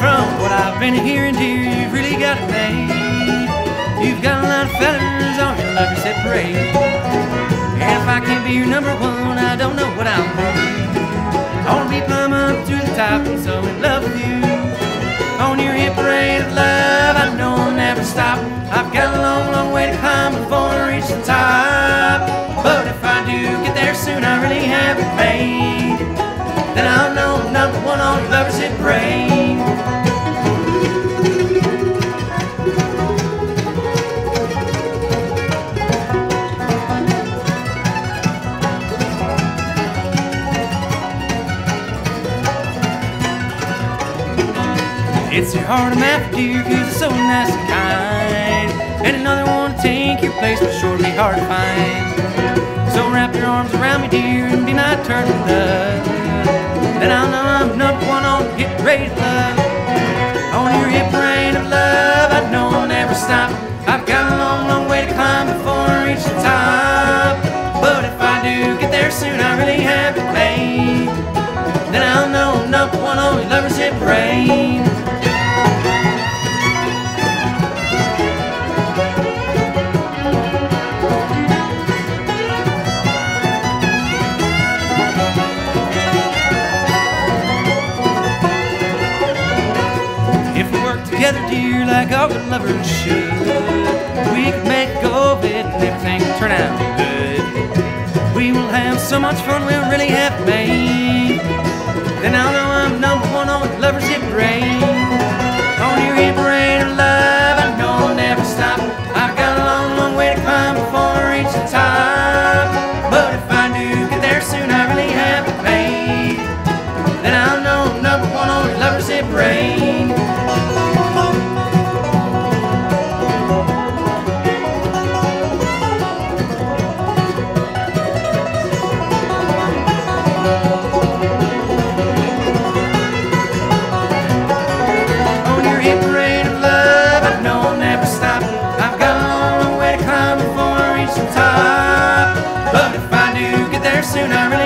From what I've been hearing, dear, you've really got it made. You've got a lot of feathers on your lucky separate. And if I can't be your number one, I don't know what I'm. I wanna be climbing up to the top and so It's your heart I'm after, dear, cause it's so nice and kind. And another one to take your place will sure be hard to find. So wrap your arms around me, dear, and be my turn to love. Then I'll know I'm number one on Hit of Love. On your hit parade of love, I know I'll never stop. I've got a long, long way to climb before I reach the top. But if I do get there soon, I really have it made. Then I'll know I'm number one on your lover's hit parade. together, dear, like all good lovers should. We can make of it and everything turn out good. We will have so much fun, we'll really have made. Then I'll know I'm number one on lovers hit parade. On your hit parade of love, I know I'll never stop. I've got a long, long way to climb before I reach the top. But if I do get there soon, I really have made. Then I'll know I'm number one on lovers hit parade. sooner